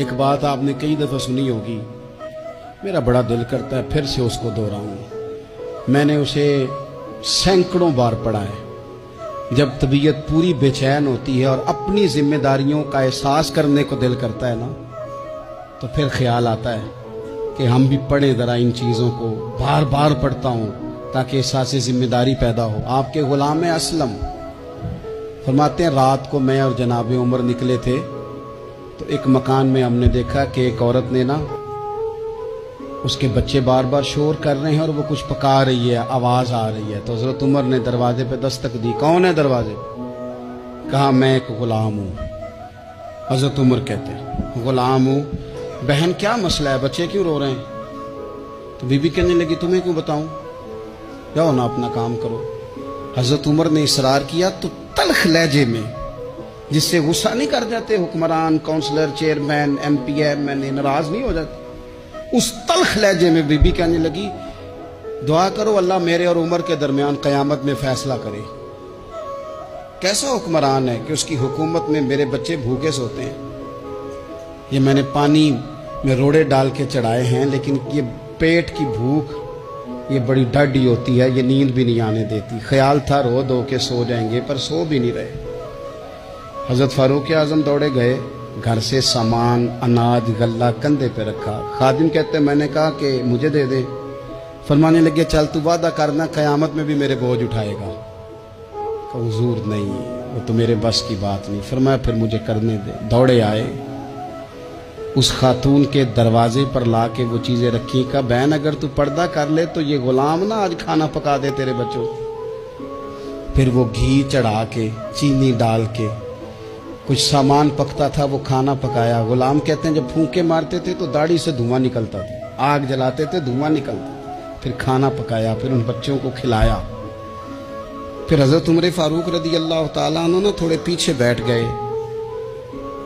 एक बात आपने कई दफ़ा सुनी होगी। मेरा बड़ा दिल करता है फिर से उसको दोहराऊं। मैंने उसे सैकड़ों बार पढ़ा है। जब तबीयत पूरी बेचैन होती है और अपनी जिम्मेदारियों का एहसास करने को दिल करता है ना तो फिर ख्याल आता है कि हम भी पढ़ें ज़रा इन चीज़ों को। बार बार पढ़ता हूँ ताकि एहसास ज़िम्मेदारी पैदा हो। आपके गुलाम असलम। फरमाते हैं, रात को मैं और जनाब उमर निकले थे तो एक मकान में हमने देखा कि एक औरत ने ना, उसके बच्चे बार बार शोर कर रहे हैं और वो कुछ पका रही है, आवाज़ आ रही है। तो हज़रत उमर ने दरवाजे पे दस्तक दी। कौन है दरवाजे? कहा, मैं एक गुलाम हूँ। हज़रत उमर कहते गुलाम हूँ? बहन, क्या मसला है? बच्चे क्यों रो रहे हैं? तो बीबी कहने लगी, तुम्हें क्यों बताऊँ? जाओ ना, अपना काम करो। हज़रत उमर ने इसरार किया तो तलख लहजे में जिससे गुस्सा नहीं कर जाते हुक्मरान, councillor, chairman M P M N नाराज़ नहीं हो जाते। उस तलख लहजे में बीबी कहने लगी, दुआ करो अल्लाह मेरे और उमर के दरमियान कयामत में फैसला करे। कैसा हुक्मरान है कि उसकी हुकूमत में मेरे बच्चे भूखे सोते हैं? ये मैंने पानी में रोड़े डाल के चढ़ाए हैं, लेकिन ये पेट की भूख, ये बड़ी डडी होती है, ये नींद भी नहीं आने देती। ख्याल था रो दो के सो जाएँगे, पर सो भी नहीं रहे। हज़रत फारूक आज़म दौड़े गए, घर से सामान, अनाज, गल्ला कंधे पे रखा। खादिम कहते, मैंने कहा कि मुझे दे दे। फरमाने लगे, चल, तू वादा करना कयामत में भी मेरे बोझ उठाएगा। हजूर, नहीं, वो तो मेरे बस की बात नहीं। फरमाया, फिर मुझे करने दे। दौड़े आए। उस खातून के दरवाजे पर ला के वो चीज़ें रखी। का बहन, अगर तू पर्दा कर ले तो ये गुलाम ना आज खाना पका दे तेरे बच्चों। फिर वो घी चढ़ा के, चीनी डाल के कुछ सामान पकता था, वो खाना पकाया। गुलाम कहते हैं, जब फूके मारते थे तो दाढ़ी से धुआँ निकलता था। आग जलाते थे, धुआँ निकलता फिर खाना पकाया, फिर उन बच्चों को खिलाया। फिर हज़रत उम्र फारूक रदी अल्लाह तुम थोड़े पीछे बैठ गए।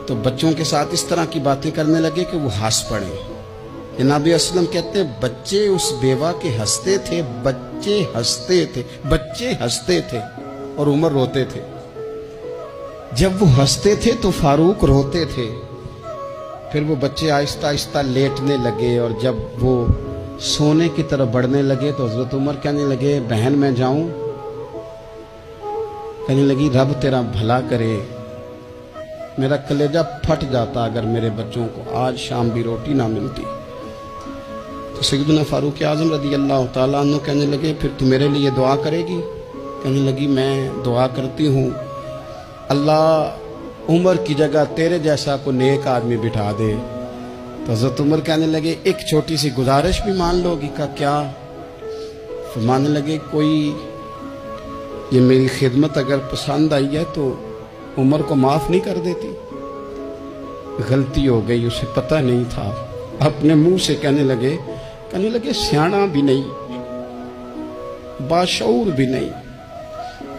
तो बच्चों के साथ इस तरह की बातें करने लगे कि वो हंस पड़े। जनाब असलम कहते हैं, बच्चे उस बेवा के हँसते थे, बच्चे हँसते थे, बच्चे हँसते थे और उमर रोते थे। जब वो हँसते थे तो फारूक रोते थे। फिर वो बच्चे आहिस्ता आहिस्ता लेटने लगे और जब वो सोने की तरफ़ बढ़ने लगे तो हज़रत उमर कहने लगे, बहन, मैं जाऊँ? कहने लगी, रब तेरा भला करे। मेरा कलेजा फट जाता अगर मेरे बच्चों को आज शाम भी रोटी ना मिलती। तो सैदना फारूक आज़म रदी अल्लाह तु कहने लगे, फिर तू मेरे लिए दुआ करेगी? कहने लगी, मैं दुआ करती हूँ। अल्लाह उमर की जगह तेरे जैसा को नेक आदमी बिठा दे। तो हज़रत उमर कहने लगे, एक छोटी सी गुजारिश भी मान लोगी का क्या? तो मानने लगे, कोई ये मेरी खिदमत अगर पसंद आई है तो उमर को माफ़ नहीं कर देती। गलती हो गई, उसे पता नहीं था। अपने मुँह से कहने लगे कहने लगे, सियाणा भी नहीं, बाशूर भी नहीं।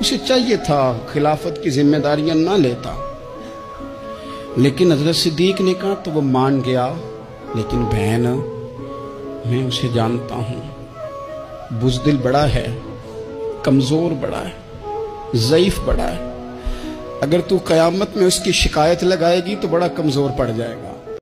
उसे चाहिए था, खिलाफत की जिम्मेदारियाँ ना लेता। लेकिन हज़रत सिद्दीक ने कहा तो वो मान गया। लेकिन बहन, मैं उसे जानता हूँ, बुजदिल बड़ा है, कमज़ोर बड़ा है, ज़यीफ बड़ा है। अगर तू कयामत में उसकी शिकायत लगाएगी तो बड़ा कमज़ोर पड़ जाएगा।